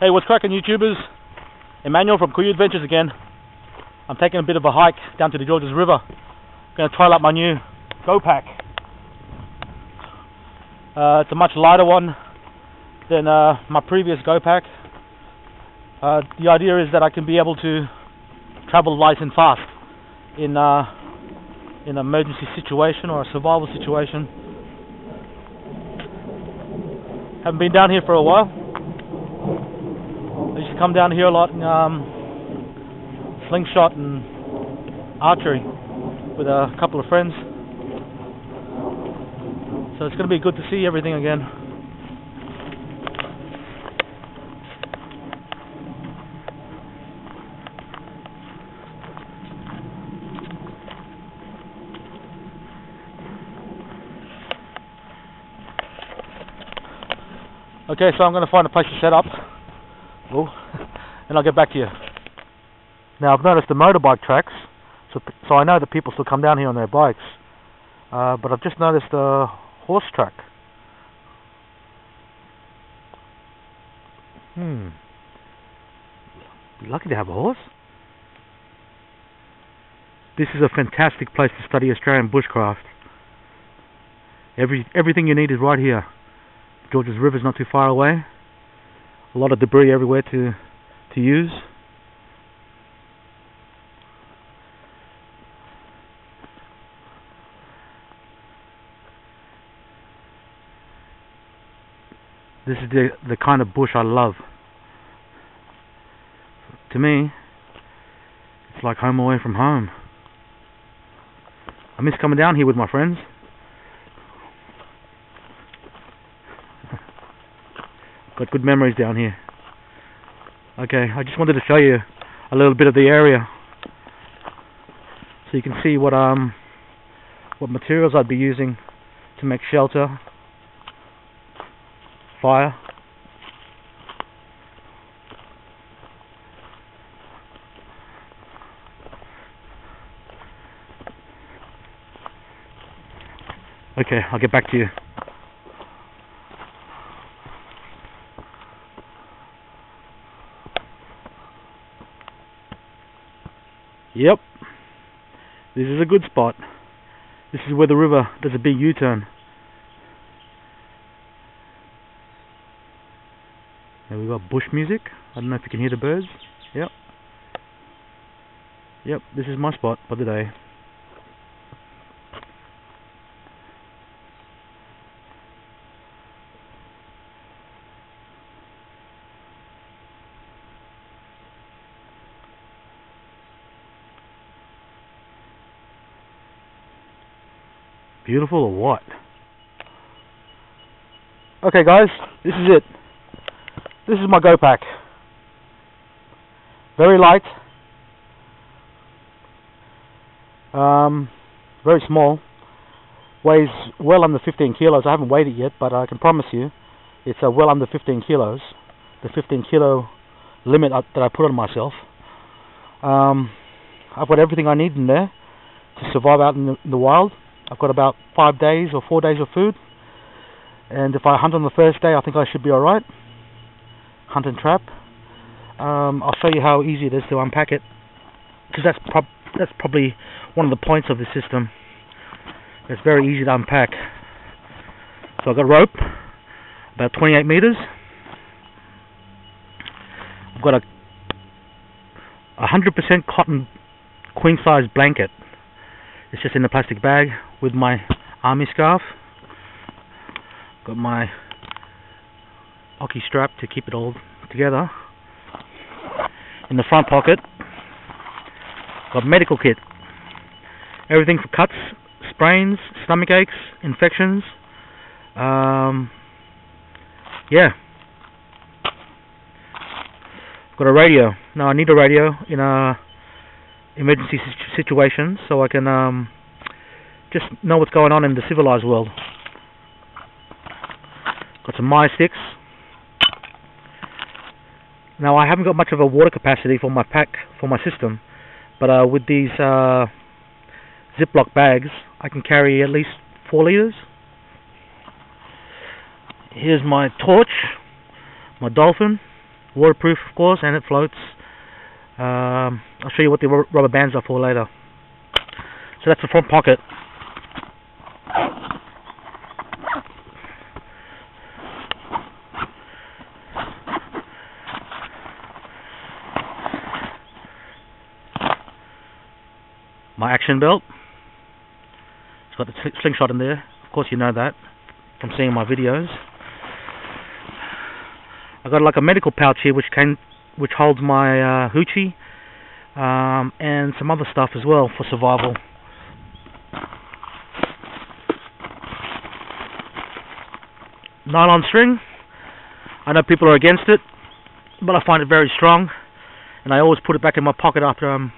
Hey, what's cracking, YouTubers? Emmanuel from Kuya Adventures again. I'm taking a bit of a hike down to the Georges River. I'm Going to try out my new Go Pack. Uh, it's a much lighter one than uh, my previous Go Pack. Uh, the idea is that I can be able to travel light and fast in uh, in an emergency situation or a survival situation. Haven't been down here for a while come down here a lot and um, slingshot and archery with a couple of friends. So it's going to be good to see everything again. Okay, so I'm going to find a place to set up. And I'll get back to you. Now I've noticed the motorbike tracks, so so I know that people still come down here on their bikes. Uh, but I've just noticed a horse track. Hmm. Be lucky to have a horse. This is a fantastic place to study Australian bushcraft. Every everything you need is right here. Georges River's not too far away. A lot of debris everywhere to to use. This is the the kind of bush I love. To me, it's like home away from home. I miss coming down here with my friends. Got good memories down here. Okay, I just wanted to show you a little bit of the area so you can see what um what materials I'd be using to make shelter, fire. Okay, I'll get back to you. Yep. This is a good spot. This is where the river does a big U-turn. There we got bush music. I don't know if you can hear the birds. Yep. Yep, this is my spot for the day. Beautiful or what? Okay guys, this is it. This is my Go Pack. Very light. Um, very small. Weighs well under 15 kilos. I haven't weighed it yet, but I can promise you it's uh, well under 15 kilos. The 15 kilo limit that I put on myself. Um, I've got everything I need in there to survive out in the, in the wild. I've got about five days or four days of food. And if I hunt on the first day, I think I should be alright. Hunt and trap. Um, I'll show you how easy it is to unpack it. Because that's, prob that's probably one of the points of the system. It's very easy to unpack. So I've got a rope, about 28 meters. I've got a 100% cotton queen size blanket. It's just in a plastic bag with my army scarf. Got my hockey strap to keep it all together. In the front pocket, got medical kit. Everything for cuts, sprains, stomach aches, infections. Um, yeah. Got a radio. Now I need a radio in a emergency situations so I can um, just know what's going on in the civilized world. Got some Maya sticks. Now I haven't got much of a water capacity for my pack for my system, but uh, with these uh, Ziploc bags, I can carry at least four liters. Here's my torch, my dolphin, waterproof of course and it floats um, I'll show you what the rubber bands are for later so that's the front pocket my action belt. It's got the slingshot in there. Of course you know that from seeing my videos. I got like a medical pouch here which can which holds my uh, hoochie um, and some other stuff as well for survival. Nylon string. I know people are against it, but I find it very strong, and I always put it back in my pocket after I'm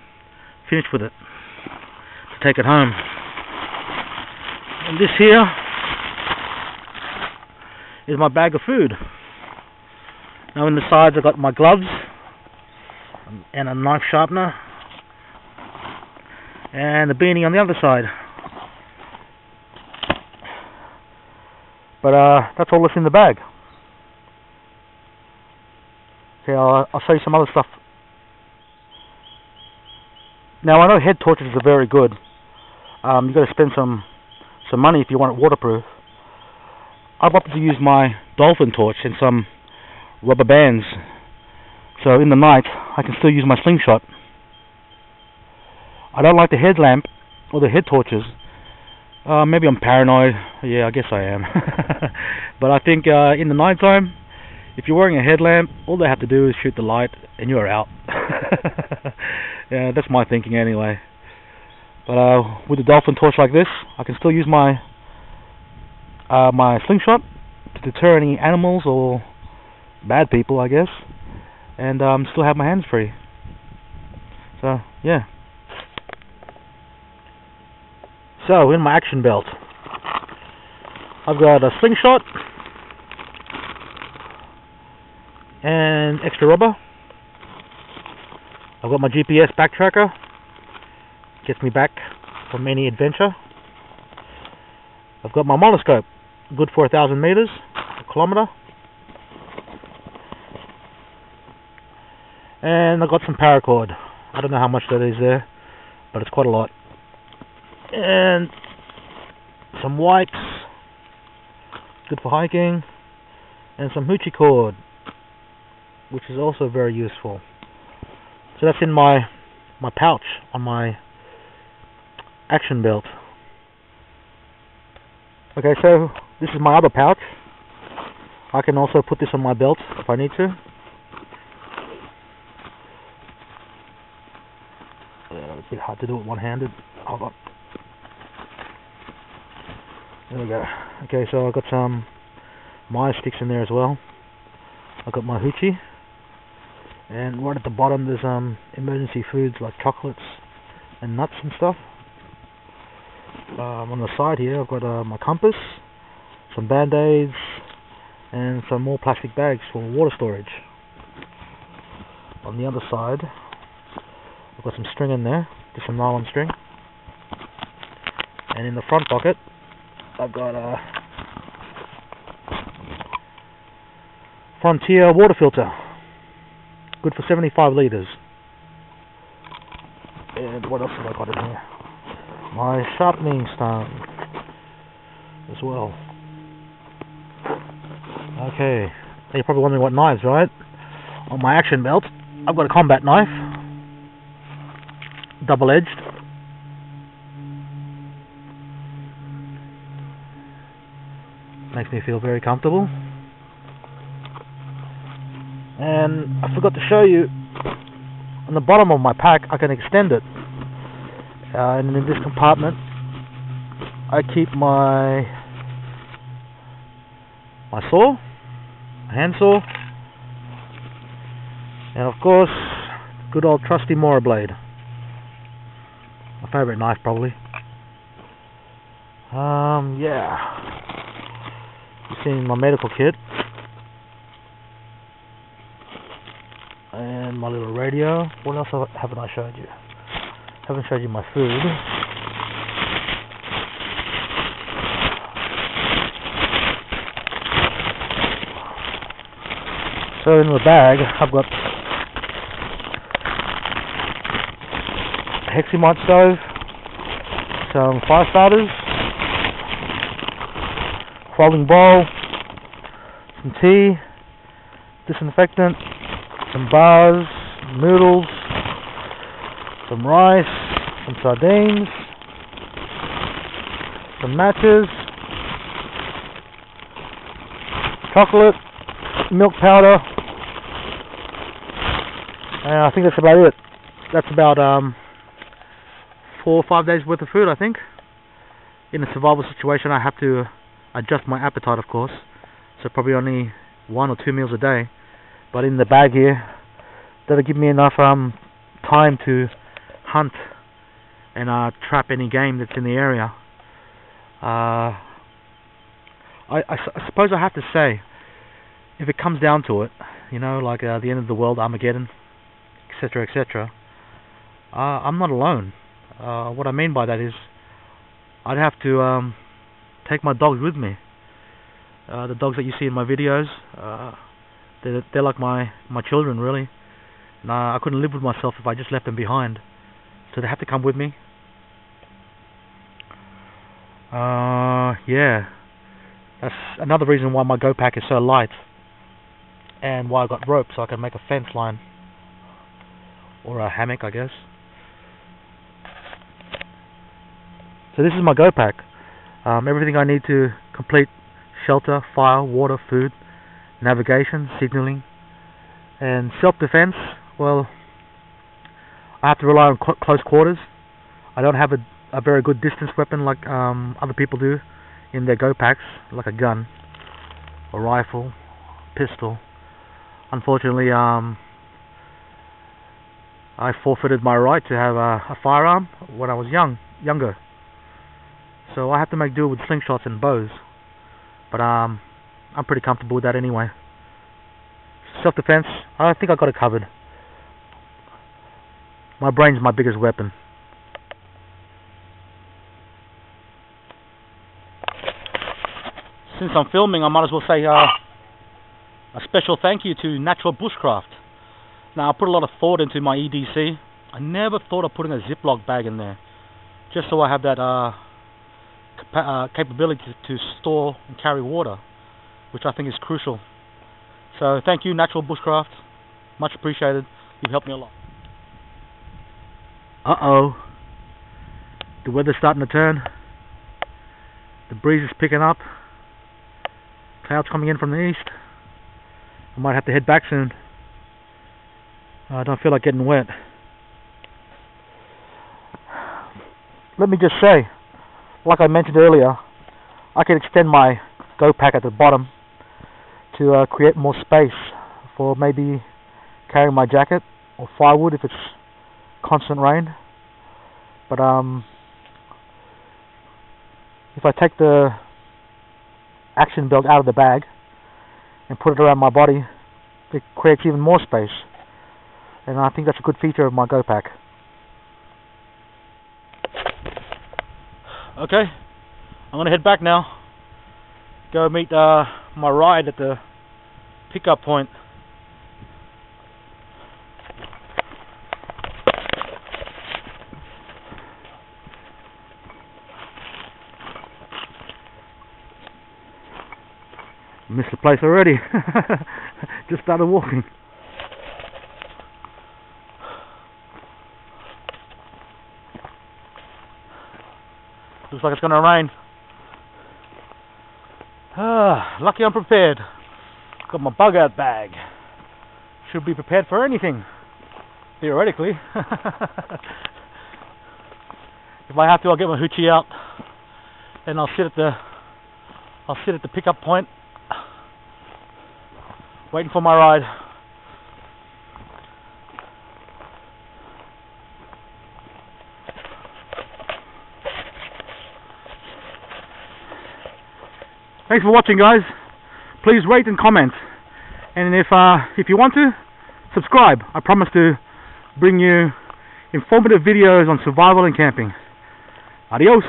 finished with it to take it home. And this here is my bag of food. Now in the sides I've got my gloves and a knife sharpener and the beanie on the other side. But uh, that's all that's in the bag. Okay, I'll, I'll show you some other stuff. Now I know head torches are very good um, you've got to spend some some money if you want it waterproof. I've opted to use my dolphin torch and some rubber bands, so in the night I can still use my slingshot. I don't like the headlamp or the head torches. Uh, maybe I'm paranoid. Yeah, I guess I am. but I think uh, in the night time, if you're wearing a headlamp, all they have to do is shoot the light and you're out. yeah, that's my thinking anyway. But uh, with a dolphin torch like this, I can still use my uh, my slingshot to deter any animals or bad people, I guess, and um, still have my hands free. So yeah. So in my action belt, I've got a slingshot and extra rubber. I've got my GPS backtracker gets me back from any adventure. I've got my monoscope, good for a thousand meters, a kilometer. And I've got some paracord. I don't know how much that is there, but it's quite a lot. And some wipes, good for hiking, and some hoochie cord, which is also very useful. So that's in my my pouch on my action belt. Okay, so this is my other pouch. I can also put this on my belt if I need to. Yeah, it's a bit hard to do it one-handed. Hold on. There we go. Okay, so I've got some Maya sticks in there as well. I've got my hoochie. And right at the bottom there's um emergency foods like chocolates and nuts and stuff um, on the side here I've got uh, my compass, some band-aids and some more plastic bags for water storage. On the other side I've got some string in there, just some nylon string. And in the front pocket I've got a Frontier water filter, good for 75 litres. And what else have I got in here? my sharpening stone as well. Okay, you're probably wondering what knives, right? On my action belt, I've got a combat knife, double-edged. Makes me feel very comfortable. And I forgot to show you, on the bottom of my pack, I can extend it uh, and in this compartment I keep my my saw, my hand saw, and of course good old trusty Mora blade. My favourite knife probably. Um yeah. You've seen my medical kit. And my little radio. What else haven't I showed you? haven't showed you my food. So in the bag, I've got a Hexamine stove, some fire starters, folding bowl, some tea, disinfectant, some bars, noodles, some rice, some sardines, some matches, chocolate, milk powder, and I think that's about it. That's about um, four or five days worth of food, I think. In a survival situation, I have to adjust my appetite, of course. So probably only one or two meals a day. But in the bag here, that'll give me enough um, time to hunt and uh, trap any game that's in the area. Uh, I, I, I suppose I have to say, if it comes down to it, you know, like uh, the end of the world, Armageddon, etc., etc., uh, I'm not alone. Uh, what I mean by that is, I'd have to um, take my dogs with me. Uh, the dogs that you see in my videos, uh, they're, they're like my my children, really. And uh, I couldn't live with myself if I just left them behind. So they have to come with me. Uh, yeah. That's another reason why my go pack is so light. And why I got rope so I can make a fence line. Or a hammock, I guess. So this is my go pack. Um, everything I need to complete shelter, fire, water, food, navigation, signaling, and self-defense. Well, I have to rely on cl close quarters. I don't have a, a very good distance weapon like um, other people do in their go packs, like a gun, a rifle, pistol. Unfortunately, um, I forfeited my right to have a, a firearm when I was young, younger. So I have to make do with slingshots and bows. But um, I'm pretty comfortable with that anyway. Self-defense, I think I got it covered. My brain's my biggest weapon. Since I'm filming, I might as well say uh, a special thank you to Natural Bushcraft. Now, I put a lot of thought into my EDC. I never thought of putting a Ziploc bag in there, just so I have that uh, uh, capability to, to store and carry water, which I think is crucial. So thank you, Natural Bushcraft. Much appreciated. You've helped me a lot. Uh-oh. The weather's starting to turn. The breeze is picking up. Clouds coming in from the east. I might have to head back soon. I don't feel like getting wet. Let me just say, like I mentioned earlier, I can extend my go pack at the bottom to uh, create more space for maybe carrying my jacket or firewood if it's constant rain. But um, if I take the action belt out of the bag and put it around my body, it creates even more space. And I think that's a good feature of my go pack. Okay, I'm gonna head back now. Go meet uh, my ride at the pickup point. Missed the place already. Just started walking. Looks like it's going to rain. Ah, lucky I'm prepared. Got my bug out bag. Should be prepared for anything. Theoretically. if I have to, I'll get my hoochie out, and I'll sit at the I'll sit at the pickup point, waiting for my ride. Thanks for watching guys. Please rate and comment. And if uh, if you want to, subscribe. I promise to bring you informative videos on survival and camping. Adios.